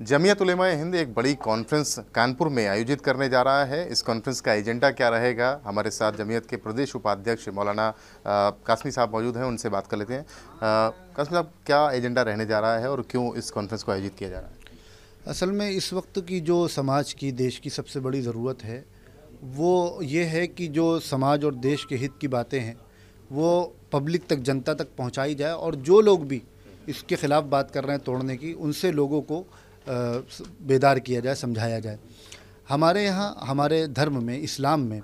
जमियत उलेमा हिंद एक बड़ी कॉन्फ्रेंस कानपुर में आयोजित करने जा रहा है। इस कॉन्फ्रेंस का एजेंडा क्या रहेगा? हमारे साथ जमियत के प्रदेश उपाध्यक्ष मौलाना कासमी साहब मौजूद हैं, उनसे बात कर लेते हैं। कासमी साहब, क्या एजेंडा रहने जा रहा है और क्यों इस कॉन्फ्रेंस को आयोजित किया जा रहा है? असल में इस वक्त की जो समाज की, देश की सबसे बड़ी ज़रूरत है, वो ये है कि जो समाज और देश के हित की बातें हैं, वो पब्लिक तक, जनता तक पहुंचाई जाए और जो लोग भी इसके ख़िलाफ़ बात कर रहे हैं तोड़ने की, उनसे लोगों को बेदार किया जाए, समझाया जाए। हमारे यहाँ, हमारे धर्म में, इस्लाम में,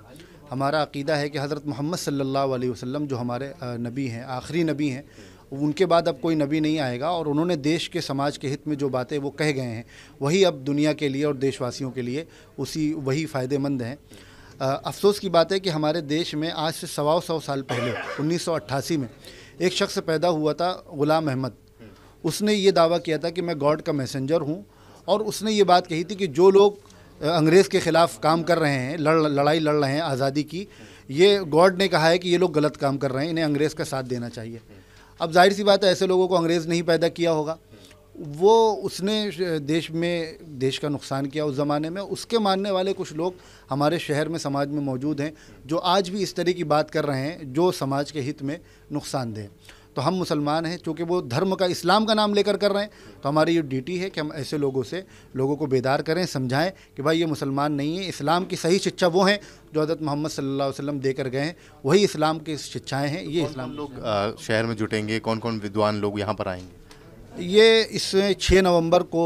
हमारा अकीदा है कि हज़रत मोहम्मद सल्लल्लाहु अलैहि वसल्लम जो हमारे नबी हैं, आखिरी नबी हैं, उनके बाद अब कोई नबी नहीं आएगा और उन्होंने देश के समाज के हित में जो बातें वो कह गए हैं, वही अब दुनिया के लिए और देशवासियों के लिए उसी, वही फ़ायदेमंद हैं। अफसोस की बात है कि हमारे देश में आज से सवा सौ साल पहले, उन्नीस सौ अट्ठासी में, एक शख्स पैदा हुआ था, ग़ुलाम अहमद। उसने ये दावा किया था कि मैं गॉड का मैसेंजर हूँ और उसने ये बात कही थी कि जो लोग अंग्रेज़ के ख़िलाफ़ काम कर रहे हैं, लड़, लड़ाई लड़ रहे हैं, आज़ादी की, ये गॉड ने कहा है कि ये लोग गलत काम कर रहे हैं, इन्हें अंग्रेज़ का साथ देना चाहिए। अब ज़ाहिर सी बात है, ऐसे लोगों को अंग्रेज़ नहीं पैदा किया होगा। वो उसने देश में, देश का नुकसान किया उस ज़माने में। उसके मानने वाले कुछ लोग हमारे शहर में, समाज में मौजूद हैं, जो आज भी इस तरह की बात कर रहे हैं, जो समाज के हित में नुकसान दें। तो हम मुसलमान हैं चूँकि वो धर्म का इस्लाम का नाम लेकर कर रहे हैं तो हमारी ये ड्यूटी है कि हम ऐसे लोगों से लोगों को बेदार करें समझाएँ कि भाई ये मुसलमान नहीं है इस्लाम की सही शिक्षा वो हैं जो हज़रत मोहम्मद सल्लल्लाहु अलैहि वसल्लम देकर गए हैं वही इस्लाम की शिक्षाएँ हैं ये इस्लाम लोग शहर में जुटेंगे कौन कौन विद्वान लोग यहाँ पर आएँगे? ये इस छः नवंबर को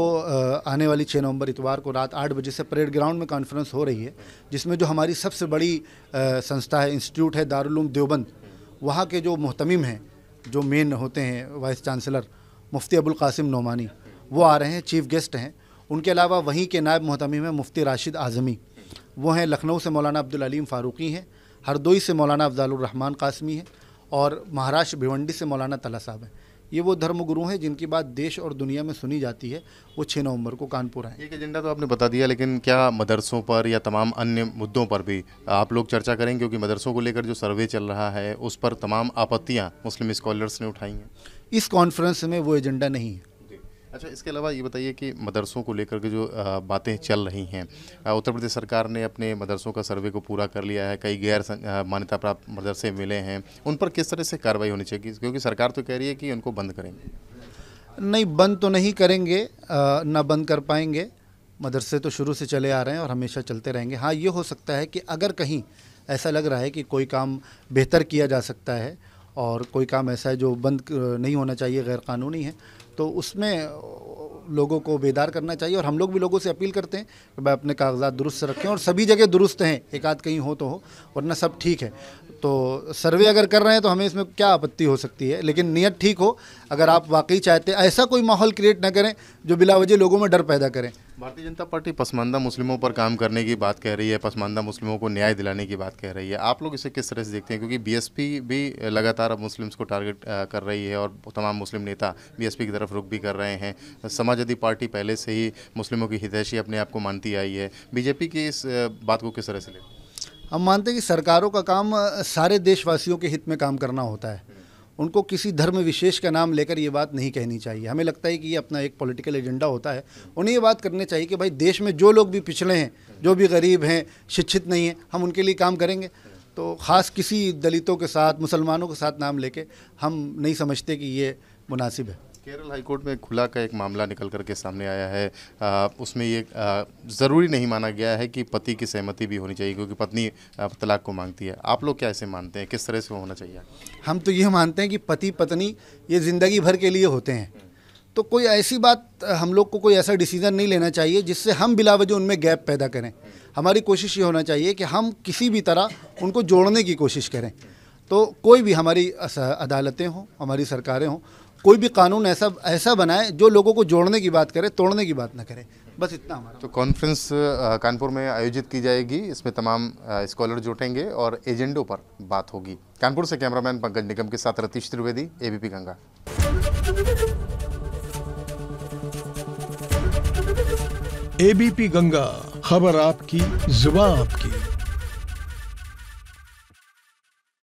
आने वाली छः नवंबर इतवार को रात आठ बजे से परेड ग्राउंड में कॉन्फ्रेंस हो रही है जिसमें जो हमारी सबसे बड़ी संस्था है इंस्टीट्यूट है दारुल देवबंद वहाँ के जो मोहतमिम हैं जो मेन होते हैं वाइस चांसलर मुफ्ती अबुल कासिम नोमानी, वो आ रहे हैं चीफ़ गेस्ट हैं। उनके अलावा वहीं के नायब मोहतमी हैं मुफ्ती राशिद आज़मी, वो हैं लखनऊ से मौलाना अब्दुल अलीम फ़ारूकी हैं, हरदोई से मौलाना अफजालरहमान कासमी हैं और महाराष्ट्र भिवंडी से मौलाना तला साहब हैं। ये वो धर्मगुरु हैं जिनकी बात देश और दुनिया में सुनी जाती है। वो छः नवंबर को कानपुर आए। एक एजेंडा तो आपने बता दिया लेकिन क्या मदरसों पर या तमाम अन्य मुद्दों पर भी आप लोग चर्चा करेंगे? क्योंकि मदरसों को लेकर जो सर्वे चल रहा है उस पर तमाम आपत्तियाँ मुस्लिम स्कॉलर्स ने उठाई हैं। इस कॉन्फ्रेंस में वो एजेंडा नहीं है। अच्छा इसके अलावा ये बताइए कि मदरसों को लेकर के जो बातें चल रही हैं उत्तर प्रदेश सरकार ने अपने मदरसों का सर्वे को पूरा कर लिया है, कई गैर मान्यता प्राप्त मदरसे मिले हैं, उन पर किस तरह से कार्रवाई होनी चाहिए? क्योंकि सरकार तो कह रही है कि उनको बंद करेंगे। नहीं, बंद तो नहीं करेंगे ना बंद कर पाएँगे। मदरसे तो शुरू से चले आ रहे हैं और हमेशा चलते रहेंगे। हाँ ये हो सकता है कि अगर कहीं ऐसा लग रहा है कि कोई काम बेहतर किया जा सकता है और कोई काम ऐसा है जो बंद नहीं होना चाहिए, गैर कानूनी है तो उसमें लोगों को बेदार करना चाहिए और हम लोग भी लोगों से अपील करते हैं कि भाई अपने कागजात दुरुस्त रखें और सभी जगह दुरुस्त हैं, एक आध कहीं हो तो हो, वरना सब ठीक है। तो सर्वे अगर कर रहे हैं तो हमें इसमें क्या आपत्ति हो सकती है? लेकिन नीयत ठीक हो, अगर आप वाकई चाहते हैं ऐसा कोई माहौल क्रिएट ना करें जो बिला वजह लोगों में डर पैदा करें। भारतीय जनता पार्टी पसमानदा मुस्लिमों पर काम करने की बात कह रही है, पसमानदा मुस्लिमों को न्याय दिलाने की बात कह रही है। आप लोग इसे किस तरह से देखते हैं? क्योंकि बीएसपी भी लगातार अब मुस्लिम्स को टारगेट कर रही है और तमाम मुस्लिम नेता बीएसपी की तरफ़ रुख भी कर रहे हैं। समाजवादी पार्टी पहले से ही मुस्लिमों की हितैषी अपने आप को मानती आई है। बीजेपी की इस बात को किस तरह से लेते हम मानते हैं कि सरकारों का काम सारे देशवासियों के हित में काम करना होता है। उनको किसी धर्म विशेष का नाम लेकर ये बात नहीं कहनी चाहिए। हमें लगता है कि ये अपना एक पॉलिटिकल एजेंडा होता है। उन्हें ये बात करनी चाहिए कि भाई देश में जो लोग भी पिछड़े हैं, जो भी गरीब हैं, शिक्षित नहीं हैं, हम उनके लिए काम करेंगे। तो ख़ास किसी दलितों के साथ, मुसलमानों के साथ नाम लेके हम नहीं समझते कि ये मुनासिब है। केरल हाईकोर्ट में खुला का एक मामला निकल करके सामने आया है। आ, उसमें ये ज़रूरी नहीं माना गया है कि पति की सहमति भी होनी चाहिए क्योंकि पत्नी तलाक को मांगती है। आप लोग क्या ऐसे मानते हैं? किस तरह से होना चाहिए? हम तो ये मानते हैं कि पति पत्नी ये ज़िंदगी भर के लिए होते हैं। तो कोई ऐसी बात हम लोग को कोई ऐसा डिसीज़न नहीं लेना चाहिए जिससे हम बिलावजह उनमें गैप पैदा करें। हमारी कोशिश ये होना चाहिए कि हम किसी भी तरह उनको जोड़ने की कोशिश करें। तो कोई भी हमारी अदालतें हों हमारी सरकारें हों कोई भी कानून ऐसा ऐसा बनाए जो लोगों को जोड़ने की बात करे तोड़ने की बात ना करे। बस इतना हमारा। तो कॉन्फ्रेंस कानपुर में आयोजित की जाएगी। इसमें तमाम स्कॉलर जुटेंगे और एजेंडों पर बात होगी। कानपुर से कैमरामैन पंकज निगम के साथ रतीश त्रिवेदी एबीपी गंगा। एबीपी गंगा खबर आपकी जुबा आपकी।